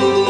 Música